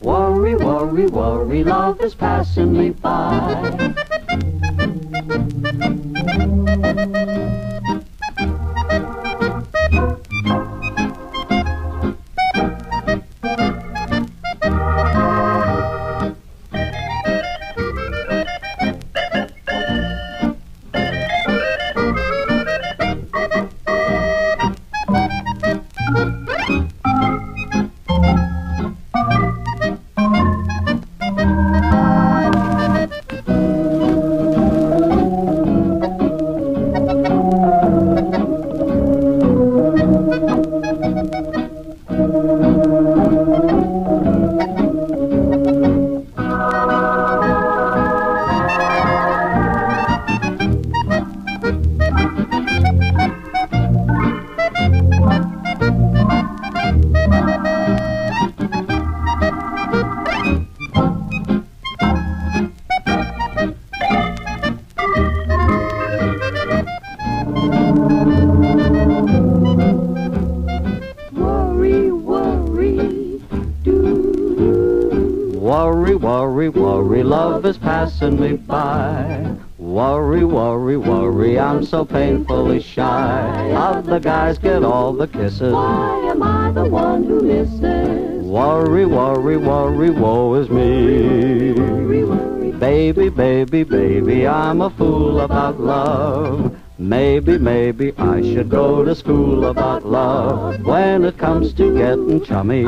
Worry, worry, worry, love is passing me by. Worry, worry, worry, love is passing me by. Worry, worry, worry, I'm so painfully shy. Other guys get all the kisses. Why am I the one who misses? Worry, worry, worry, woe is me. Worry, worry, Baby, baby, baby, I'm a fool about love. Maybe, maybe I should go to school about love. When it comes to getting chummy,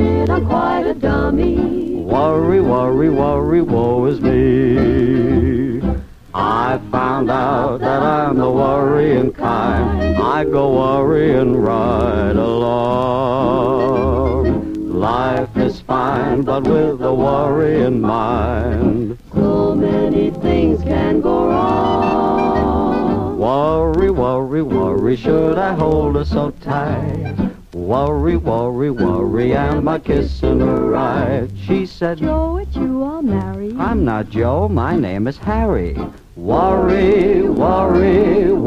admit I'm quite a dummy. worry, worry, worry, woe is me. I found out that I'm the worrying kind. I go worrying right along. Life is fine, but with a worry in mind. So many things can go wrong. Worry, worry, worry, should I hold her so tight? Worry, worry, worry, am I kissing her right? She said, Joe, it's you I'll marry. I'm not Joe, my name is Harry. Worry, worry, worry.